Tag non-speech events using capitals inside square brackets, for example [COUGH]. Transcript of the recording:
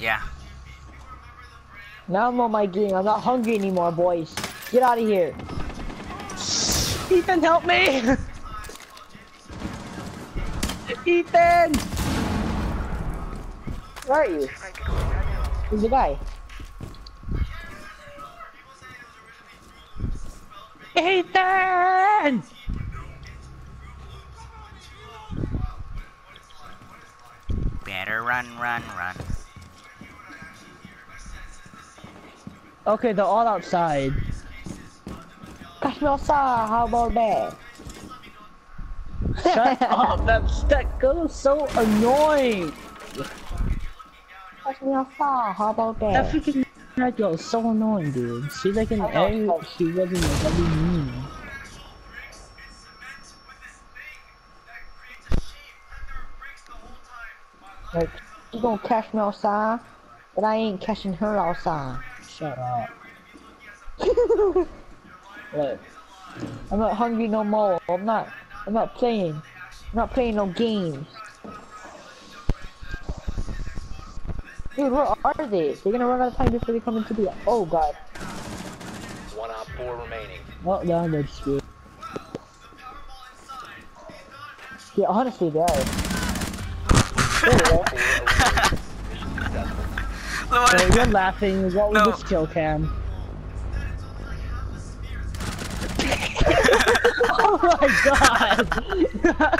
Yeah. Now I'm on my game. I'm not hungry anymore, boys. Get out of here. Ethan, help me! [LAUGHS] Ethan! Where are you? Who's the guy? Ethan! Better run, run, run. Okay, they're all outside. Catch me outside, how about that? Shut [LAUGHS] up, that, that girl is so annoying! Catch me outside, how about that? That freaking that girl is so annoying, dude. She's like an every, she wasn't every mean. Like, she gonna catch me outside, but I ain't catching her outside. Shut up. [LAUGHS] Look, I'm not hungry no more. I'm not. I'm not playing. I'm not playing no games. Dude, where are they? They're gonna run out of time before they come into the. Oh god. One op four remaining. Oh, no, they're screwed. Yeah, honestly, they are. So you're laughing. What was No. this kill cam? [LAUGHS] [LAUGHS] oh my god!